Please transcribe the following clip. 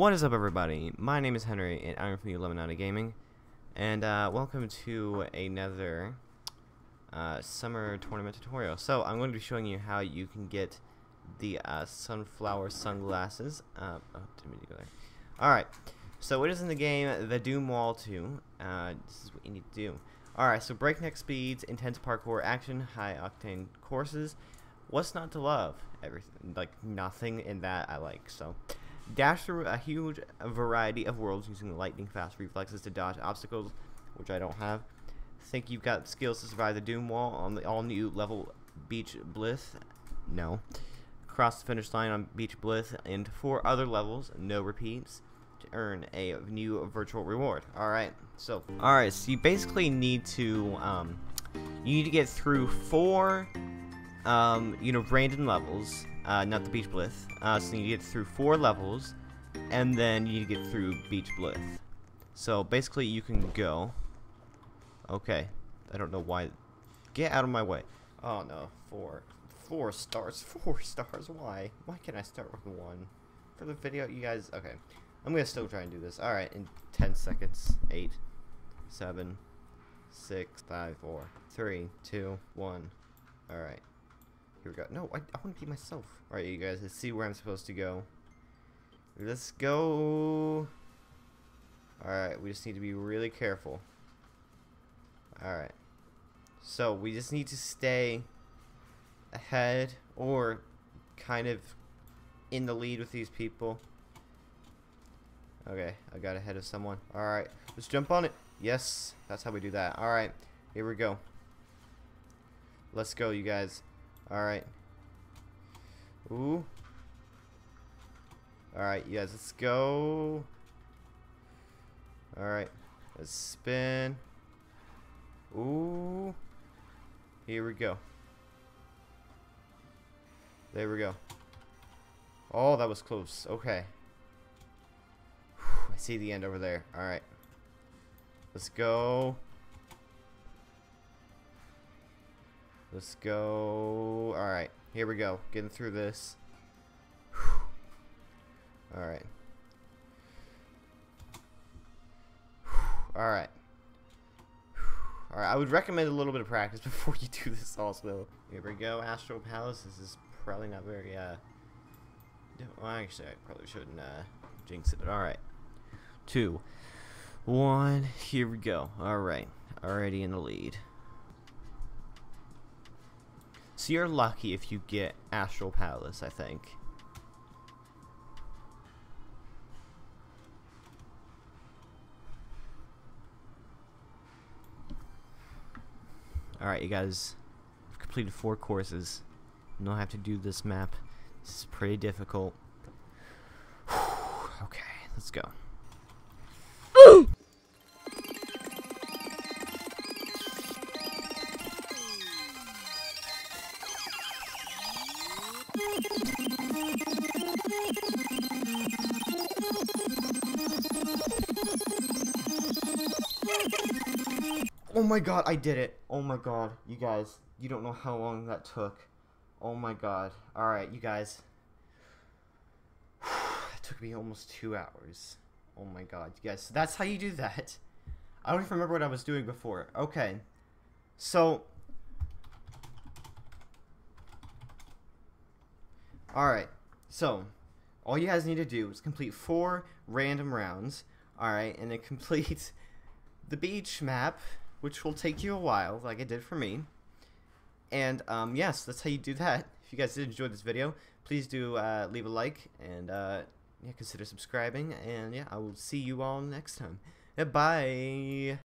What is up everybody? My name is Henry and I'm from Alemonati Gaming and uh, welcome to another uh, summer tournament tutorial. So I'm going to be showing you how you can get the uh, sunflower sunglasses. Uh, oh, didn't mean to go there. Alright, so it is in the game The Doom Wall 2. Uh, this is what you need to do. Alright, so breakneck speeds, intense parkour action, high octane courses. What's not to love? Everything, like nothing in that I like. So, dash through a huge variety of worlds using lightning fast reflexes to dodge obstacles, which I don't have. Think you've got skills to survive the Doom Wall on the all new level Beach Bliss? No. Cross the finish line on Beach Bliss and four other levels, no repeats, to earn a new virtual reward. Alright, so, alright, so you basically need to, um, you need to get through four um, you know, random levels, uh, not the Beach Bliss. Uh, so you get through four levels, and then you get through Beach Bliss. So basically, you can go. Okay, I don't know why. Get out of my way. Oh no, four, four stars, four stars. Why? Why can't I start with one? For the video, you guys. Okay, I'm gonna still try and do this. All right, in ten seconds. Eight, seven, six, five, four, three, two, one. All right. Here we go. No, I, I want to be myself. Alright, you guys, let's see where I'm supposed to go. Let's go. Alright, we just need to be really careful. Alright. So, we just need to stay ahead or kind of in the lead with these people. Okay, I got ahead of someone. Alright, let's jump on it. Yes, that's how we do that. Alright, here we go. Let's go, you guys. Alright. Ooh. Alright, you guys, let's go. Alright. Let's spin. Ooh. Here we go. There we go. Oh, that was close. Okay. Whew, I see the end over there. Alright. Let's go. Let's go. Alright, here we go. Getting through this. Alright. Alright. Alright, I would recommend a little bit of practice before you do this also. Here we go, Astral Palace. This is probably not very, uh... Well, actually, I probably shouldn't, uh, jinx it. Alright. Two. One. Here we go. Alright. Already in the lead. So you're lucky if you get Astral Palace, I think. Alright, you guys. I've completed four courses. You don't have to do this map. This is pretty difficult. okay, let's go. Oh my god, I did it. Oh my god, you guys, you don't know how long that took. Oh my god. Alright, you guys. it took me almost two hours. Oh my god, you guys, that's how you do that. I don't even remember what I was doing before. Okay. So, Alright, so, all you guys need to do is complete four random rounds, alright, and then complete the beach map, which will take you a while, like it did for me. And, um, yes, that's how you do that. If you guys did enjoy this video, please do, uh, leave a like, and, uh, yeah, consider subscribing, and, yeah, I will see you all next time. Bye!